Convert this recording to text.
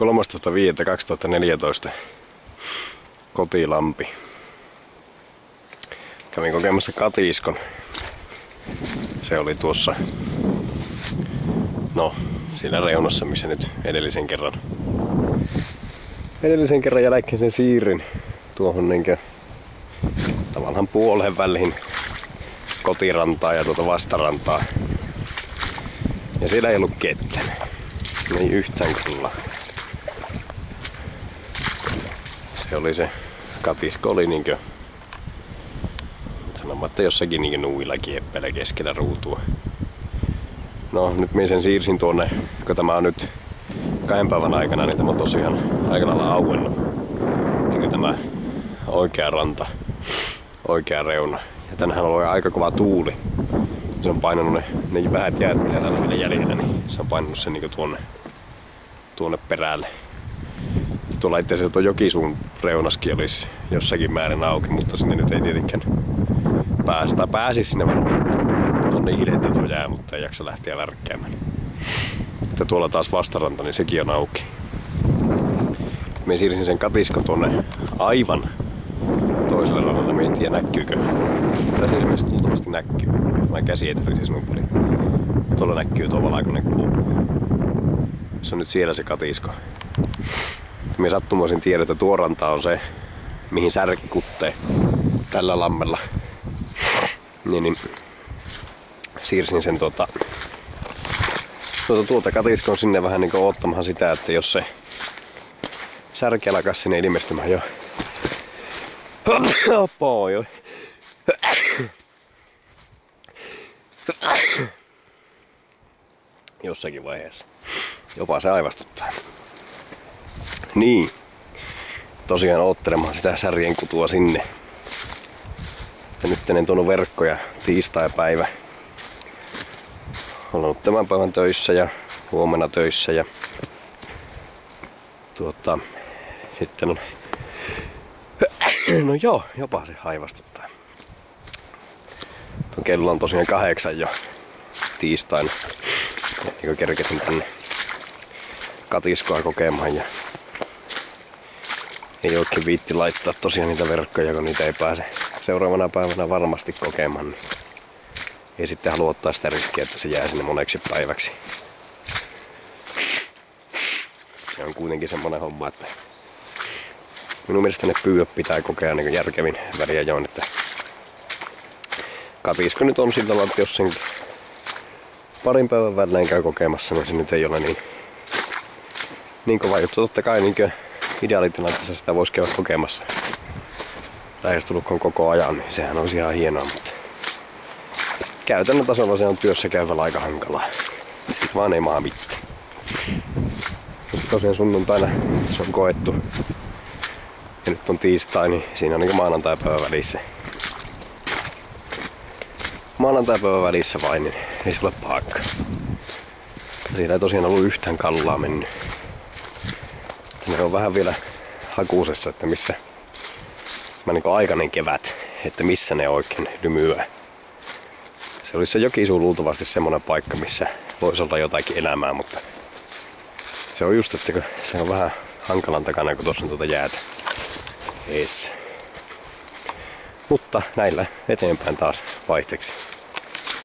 13.5.2014 Kotilampi. Kävin kokemassa katiskon. Se oli tuossa, no, siinä reunassa, missä nyt edellisen kerran, edellisen kerran jälkeen siirrin tuohon niinkö tavallaan puoleen väliin kotirantaa ja tuota vastarantaa. Ja siellä ei ollut ketään. Ei yhtään kyllä. Se oli se katisko oli niinkö sanomatta jossakin niinkö nuilla kieppellä keskellä ruutua. No nyt minä sen siirsin tuonne, kun tämä on nyt kahden päivän aikana, niin tämä on tosiaan aika lailla auennut. Niin tämä oikea ranta, oikea reuna. Ja tänähän on aika kova tuuli. Se on painanut ne, ne vähät jäät, mitä täällä on vielä jäljellä, niin se on painanut sen niin tuonne, tuonne perälle. Tuolla itse asiassa tuo jokisuun reunaskin olisi jossakin määrin auki, mutta sinne nyt ei tietenkään pääse. Tai pääsi sinne varmasti tuonne hidettä tuo jää, mutta ei jaksa lähteä värkkäämään. Että tuolla taas vastaranta, niin sekin on auki. Me siirsin sen katiskon tuonne aivan toiselle rannalle. Me en tiedä näkyykö. Tässä ilmeisesti luultavasti näkyy. Mä käsi etelisi snubli. Tuolla näkyy tuo valaikoinen kulku. Se on nyt siellä se katisko. Me sattumoisin tiedä, että tuo ranta on se, mihin särki kuttee tällä lammella. Niin, niin siirsin sen tuota, tuota, tuota katiskon sinne vähän niin ottamaan sitä, että jos se särki alkaa sinne ilmestymään jo. Opo, jo. Jossakin vaiheessa. Jopa se aivastuttaa. Niin. Tosiaan oottelemaan sitä särjen kutua sinne. Ja nyt en tuonut verkkoja tiistai-päivä. Olen ollut tämän päivän töissä ja huomenna töissä ja tuota, sitten on No joo, jopa se haivastuttaa. Tuon kello on tosiaan kahdeksan jo tiistaina. Niin kerkesin tänne katiskoa kokemaan ja ei oikein viitti laittaa tosiaan niitä verkkoja, kun niitä ei pääse seuraavana päivänä varmasti kokemaan. Niin ei sitten halua ottaa sitä riskiä, että se jää sinne moneksi päiväksi. Se on kuitenkin semmonen homma, että minun mielestä ne pyyöt pitää kokea niin järkevin väliä joon, että katisko nyt on sillä että jos sen parin päivän välein käy kokemassa, niin se nyt ei ole niin, niin kova juttu. Totta kai niin ideaalitilanteessa sitä voisi käydä kokemassa lähestulkoon koko ajan, niin sehän on ihan hienoa, mutta käytännön tasolla se on työssä käyvällä aika hankalaa. Sitten vaan ei maa mitään. Tosiaan sunnuntaina se on koettu ja nyt on tiistai, niin siinä on niin maanantai-päivä välissä. Maanantai-päivä välissä vain, niin ei se ole paikka. Siinä ei tosiaan ollut yhtään kallaa mennyt. Ne on vähän vielä hakuusessa, että missä mä niin aikainen kevät, että missä ne oikein lymyää. Se olisi se jokisuu luultavasti semmonen paikka, missä voisi olla jotakin elämää, mutta se on just, että se on vähän hankalan takana, kun tuossa on tuota jäätä. Yes. Mutta näillä eteenpäin taas vaihteeksi.